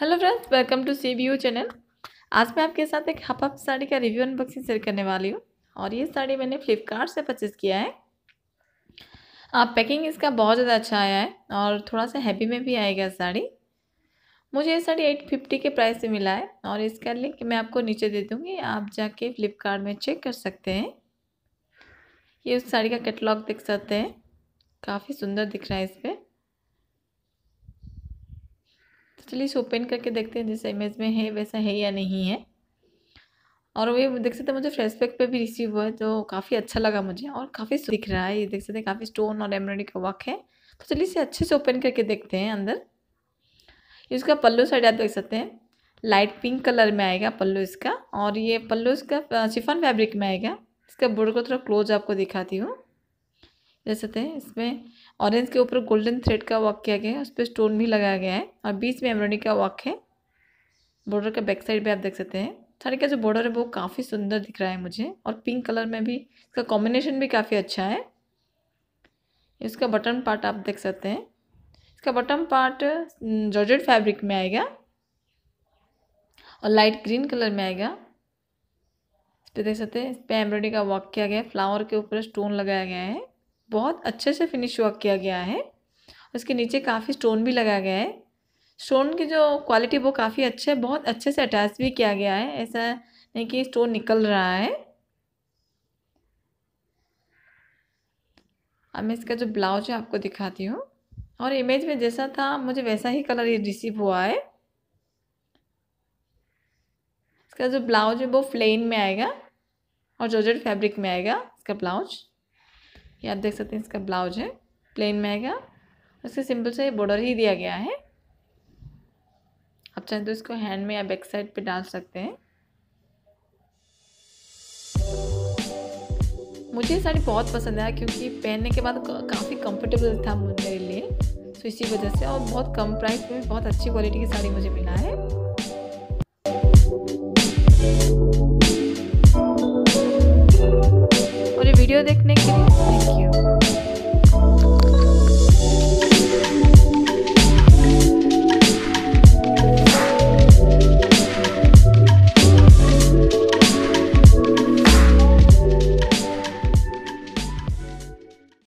Hello friends welcome to sea view channel आज मैं आपके साथ एक हप हप साड़ी का रिव्यू अनबॉक्सिंग शेयर करने वाली हूँ और ये साड़ी मैंने फ्लिपकार्ट से परचेज़ किया है। आप पैकिंग इसका बहुत ज़्यादा अच्छा आया है और थोड़ा सा हैवी में भी आएगा साड़ी। मुझे ये साड़ी एट फिफ्टी के प्राइस से मिला है और इसका लिंक मैं आपको नीचे दे दूँगी, आप जाके फ्लिपकार्ट में चेक कर सकते हैं। ये उस साड़ी का कैटलॉग देख सकते हैं। काफ़ी सुंदर दिख रहा है इस पर चलिए इसे ओपन करके देखते हैं, जैसे इमेज में है, वैसा है या नहीं है। और वे देख सकते हैं, मुझे फ्रेश पैक पे भी रिसीव हुआ है, जो काफ़ी अच्छा लगा मुझे और काफ़ी दिख रहा है। ये देख सकते हैं, काफ़ी स्टोन और एम्ब्रॉयडरी का वर्क है। तो चलिए इसे अच्छे से ओपन करके देखते हैं अंदर। इसका पल्लू साइड आप देख सकते हैं। लाइट पिंक कलर में आएगा पल्लू इसका और ये पल्लू इसका शिफन फैब्रिक में आएगा। इसका बोर्ड को थोड़ा क्लोज आपको दिखाती हूँ। देख सकते हैं इसमें ऑरेंज के ऊपर गोल्डन थ्रेड का वर्क किया गया है उस पर स्टोन भी लगाया गया है और बीच में एम्ब्रॉयडरी का वर्क है। बॉर्डर का बैक साइड भी आप देख सकते हैं। साड़ी का जो बॉर्डर है, वो काफ़ी सुंदर दिख रहा है मुझे और पिंक कलर में भी, इसका कॉम्बिनेशन भी काफ़ी अच्छा है। इसका बटन पार्ट आप देख सकते हैं। इसका बटन पार्ट जॉर्जेट फैब्रिक में आएगा और लाइट ग्रीन कलर में आएगा। इस पर देख सकते हैं, इस पर एम्ब्रॉयडरी का वर्क किया गया है फ्लावर के ऊपर स्टोन लगाया गया है। बहुत अच्छे से फिनिश वर्क किया गया है। उसके नीचे काफ़ी स्टोन भी लगाया गया है। स्टोन की जो क्वालिटी वो काफ़ी अच्छे है, बहुत अच्छे से अटैच भी किया गया है। ऐसा नहीं कि स्टोन निकल रहा है। अब मैं इसका जो ब्लाउज है, आपको दिखाती हूँ। और इमेज में जैसा था, मुझे वैसा ही कलर ये रिसीव हुआ है। इसका जो ब्लाउज है, वो प्लेन में आएगा और जॉर्जेट फैब्रिक में आएगा इसका ब्लाउज ये आप देख सकते हैं इसका ब्लाउज है, प्लेन में आएगा। उसके सिंपल से बॉर्डर ही दिया गया है। आप चाहें तो इसको हैंड में या बैक साइड पे डाल सकते हैं। मुझे ये साड़ी बहुत पसंद आया क्योंकि पहनने के बाद काफ़ी कंफर्टेबल था मेरे लिए। तो इसी वजह से और बहुत कम प्राइस में बहुत अच्छी क्वालिटी की साड़ी मुझे मिला है। वीडियो देखने के लिए थैंक यू